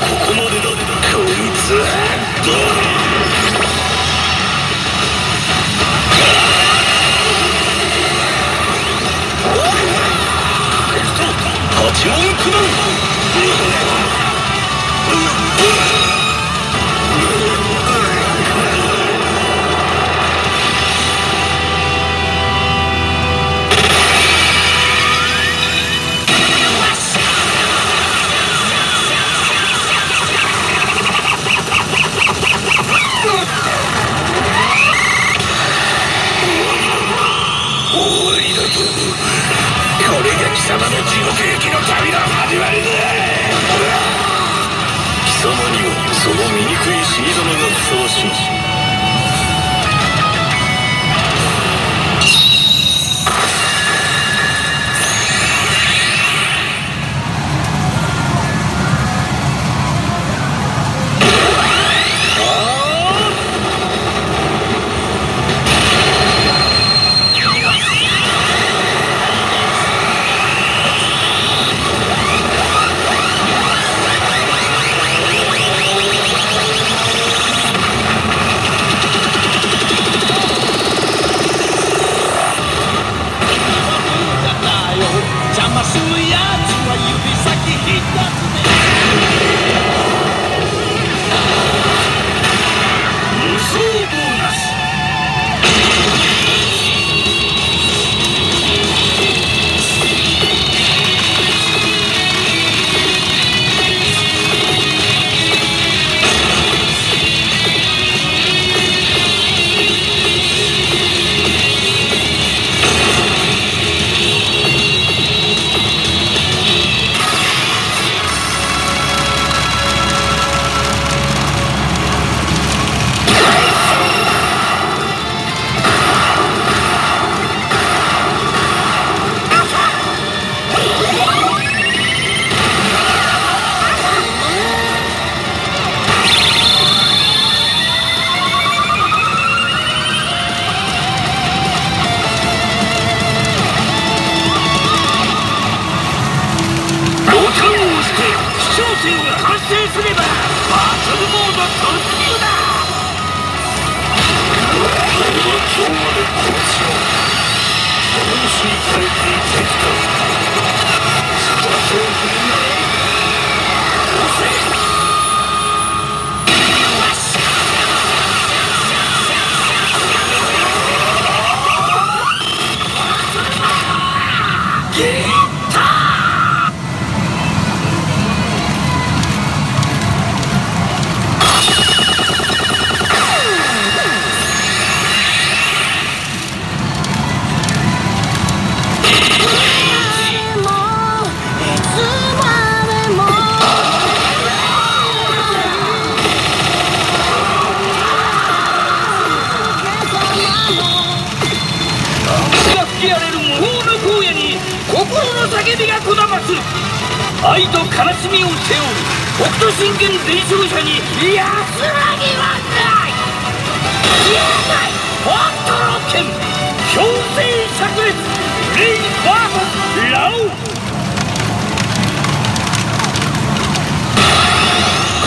こまでだこいつはどうだ立ち音くだ？兵の旅の始まり貴様にはその醜い死に様がふさわしい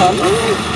Ajá.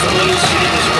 貴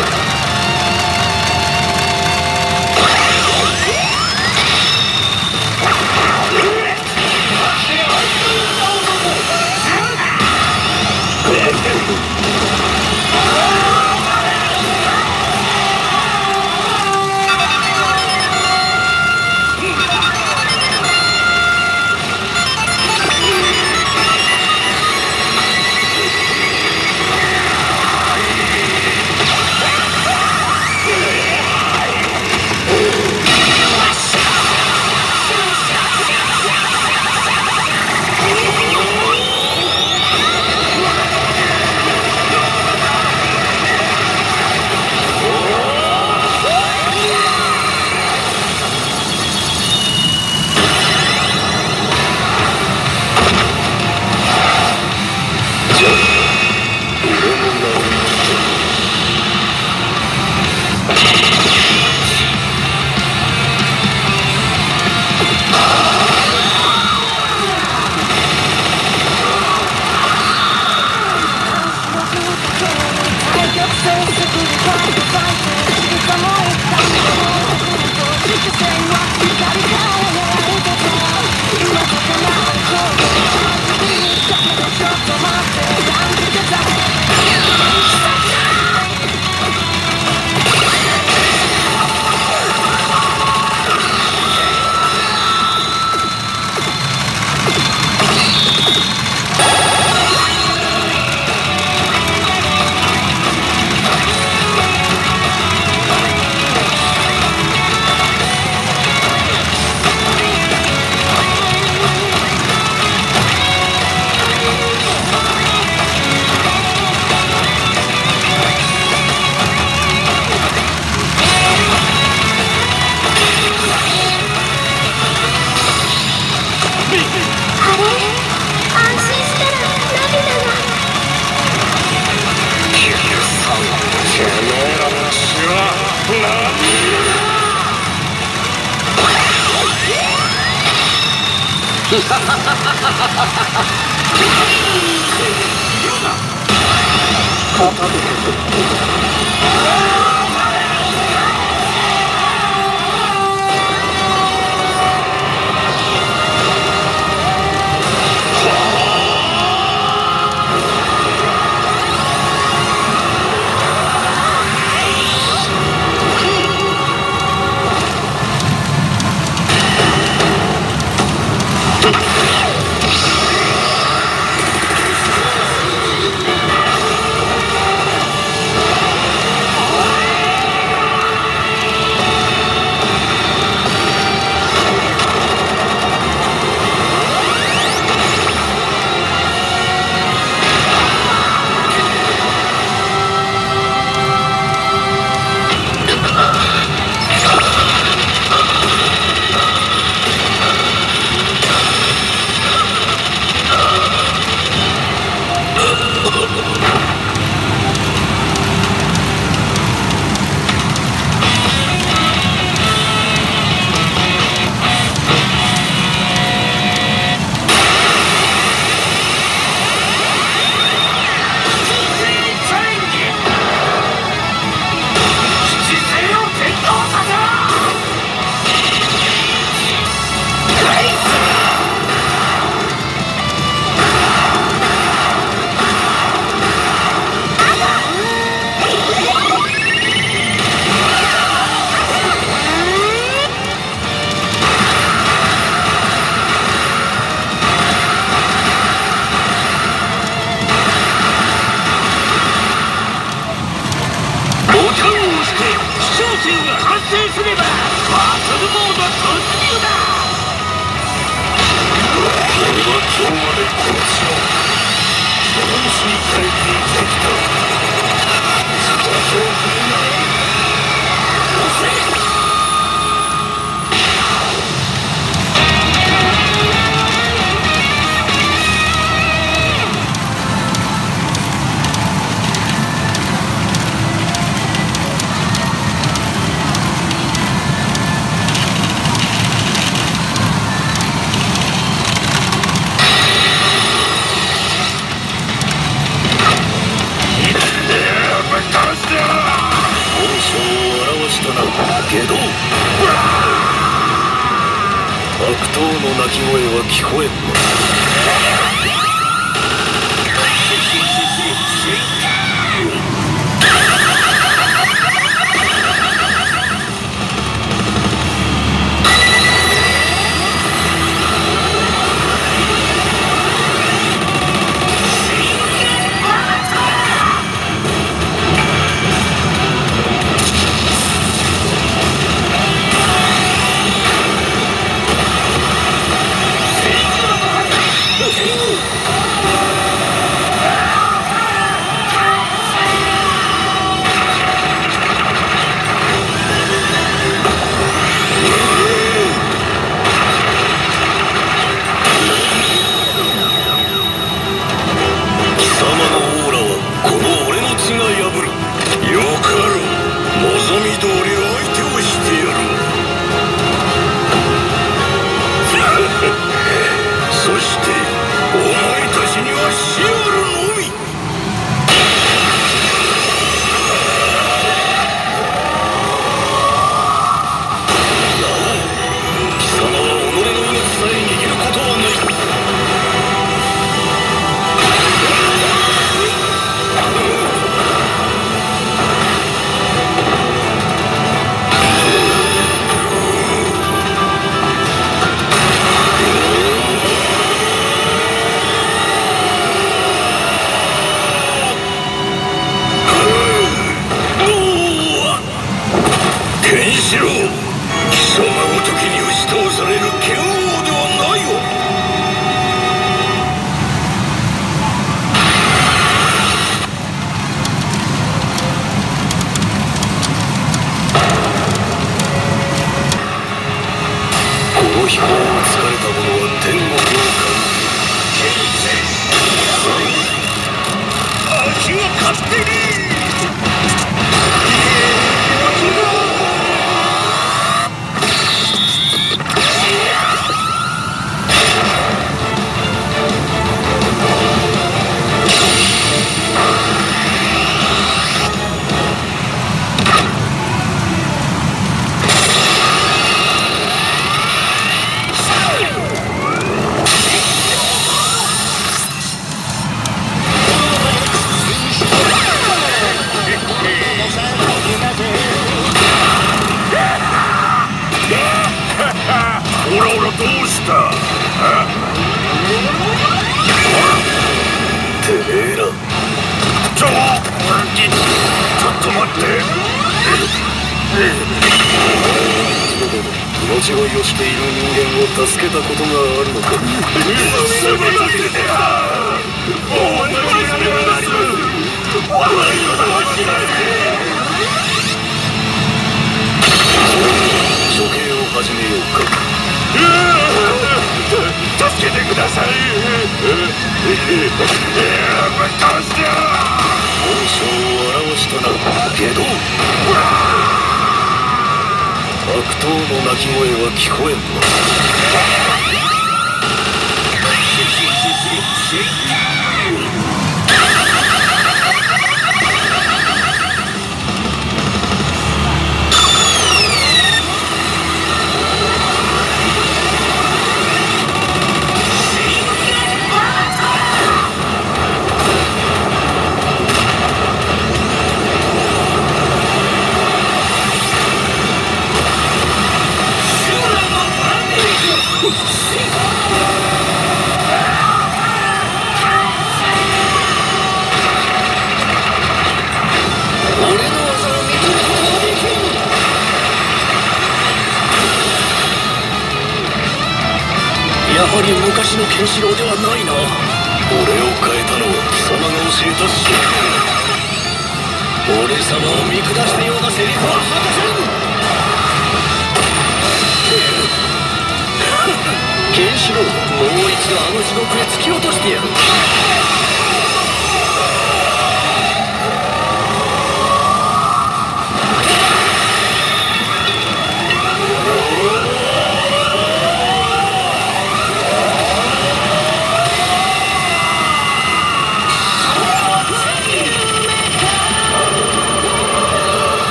頭の鳴き声は聞こえんのか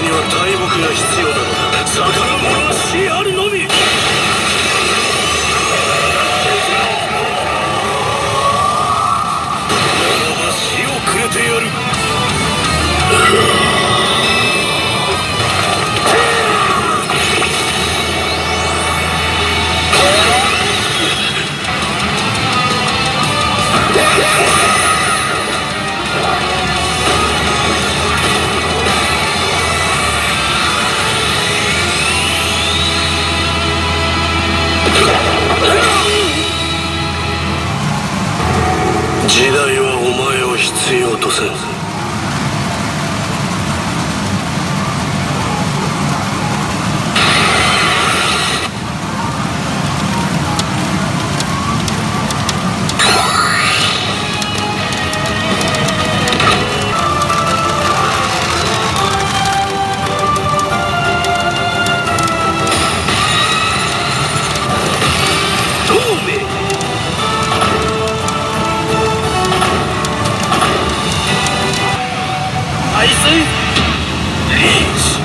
には大木が必要なのだ。排水。Peace.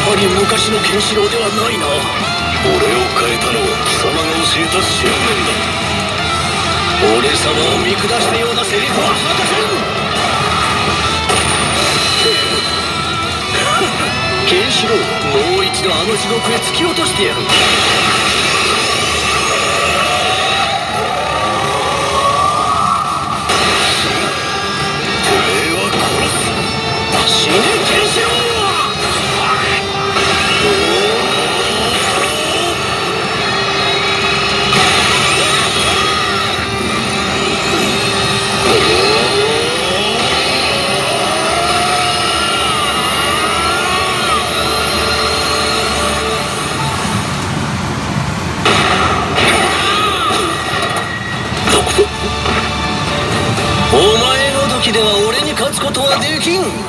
はり昔のケンシロウではないな。俺を変えたのは貴様が教えた信念だ俺様を見下したようなセリフは果たせん。ケンシロウもう一度あの地獄へ突き落としてやる。に勝